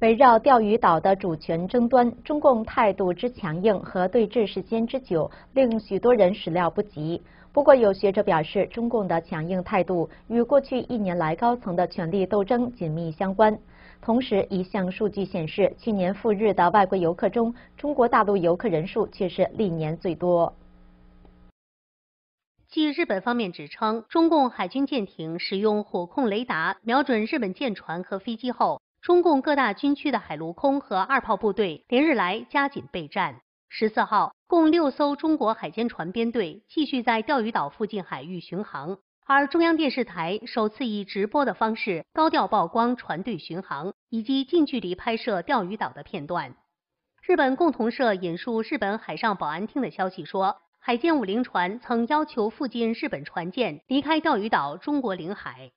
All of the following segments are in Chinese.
围绕钓鱼岛的主权争端，中共态度之强硬和对峙时间之久，令许多人始料不及。不过，有学者表示，中共的强硬态度与过去一年来高层的权力斗争紧密相关。同时，一项数据显示，去年赴日的外国游客中，中国大陆游客人数却是历年最多。据日本方面指称中共海军舰艇使用火控雷达瞄准日本舰船和飞机后，中共各大军区的海陆空和二炮部队连日来加紧备战。十四号，共六艘中国海监船编队继续在钓鱼岛附近海域巡航，而中央电视台首次以直播的方式高调曝光船队巡航以及近距离拍摄钓鱼岛的片段。日本共同社引述日本海上保安厅的消息说，海监五零船曾要求附近日本船舰离开钓鱼岛中国领海。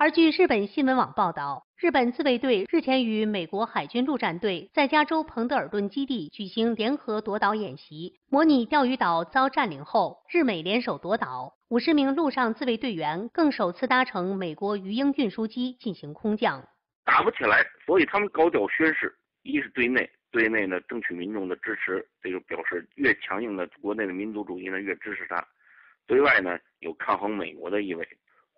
而据日本新闻网报道，日本自卫队日前与美国海军陆战队在加州彭德尔顿基地举行联合夺岛演习，模拟钓鱼岛遭占领后日美联手夺岛。五十名陆上自卫队员更首次搭乘美国鱼鹰运输机进行空降。打不起来，所以他们高调宣誓：一是对内，对内呢争取民众的支持，这就表示越强硬的国内的民族主义呢越支持他；对外呢有抗衡美国的意味。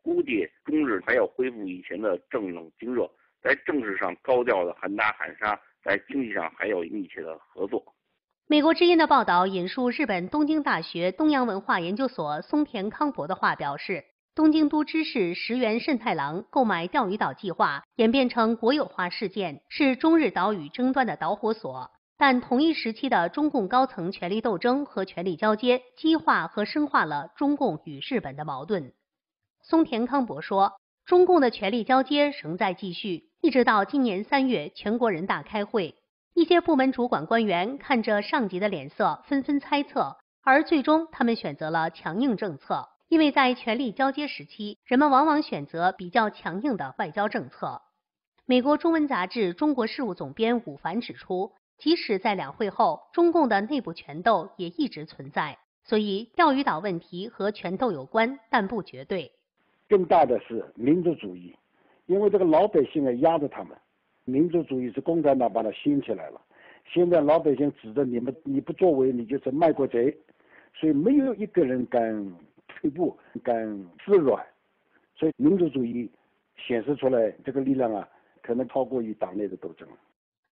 估计中日还要恢复以前的正冷经热，在政治上高调的喊打喊杀，在经济上还要密切的合作。美国之音的报道引述日本东京大学东洋文化研究所松田康博的话表示，东京都知事石原慎太郎购买钓鱼岛计划演变成国有化事件，是中日岛屿争端的导火索。但同一时期的中共高层权力斗争和权力交接，激化和深化了中共与日本的矛盾。松田康博说：“中共的权力交接仍在继续，一直到今年三月全国人大开会，一些部门主管官员看着上级的脸色，纷纷猜测，而最终他们选择了强硬政策。因为在权力交接时期，人们往往选择比较强硬的外交政策。”美国中文杂志中国事务总编武凡指出，即使在两会后，中共的内部权斗也一直存在，所以钓鱼岛问题和权斗有关，但不绝对。更大的是民族主义，因为这个老百姓啊压着他们，民族主义是共产党把它兴起来了。现在老百姓指着你们，你不作为，你就是卖国贼，所以没有一个人敢退步，敢示软，所以民族主义显示出来这个力量啊，可能超过于党内的斗争。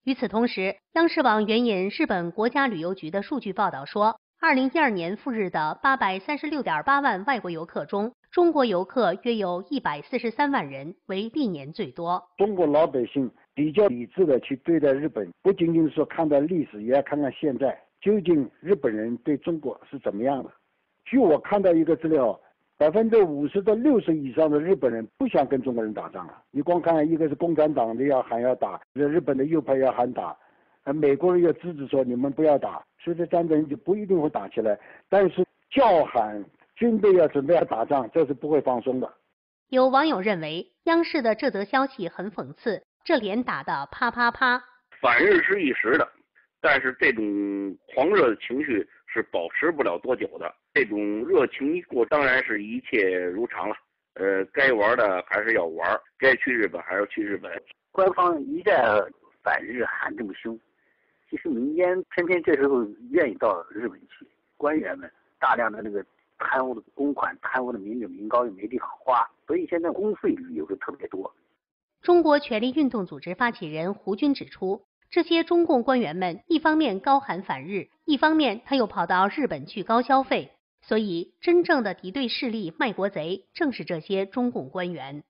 与此同时，央视网援引日本国家旅游局的数据报道说，二零一二年赴日的八百三十六点八万外国游客中。中国游客约有一百四十三万人，为历年最多。中国老百姓比较理智的去对待日本，不仅仅是说看待历史，也要看看现在究竟日本人对中国是怎么样的。据我看到一个资料，百分之五十到六十以上的日本人不想跟中国人打仗了。你光看一个是共产党的要喊要打，日本的右派要喊打，呃，美国人要支持说你们不要打，所以这战争就不一定会打起来。但是叫喊。军队要准备要打仗，这是不会放松的。有网友认为，央视的这则消息很讽刺，这脸打的啪啪啪。反日是一时的，但是这种狂热的情绪是保持不了多久的。这种热情一过，当然是一切如常了。呃，该玩的还是要玩，该去日本还是要去日本。官方一再反日喊这么凶，其实民间偏偏这时候愿意到日本去，官员们大量的那个。贪污的公款，贪污的民脂民膏又没地方花，所以现在公费旅游的特别多。中国权力运动组织发起人胡军指出，这些中共官员们一方面高喊反日，一方面他又跑到日本去高消费，所以真正的敌对势力卖国贼正是这些中共官员。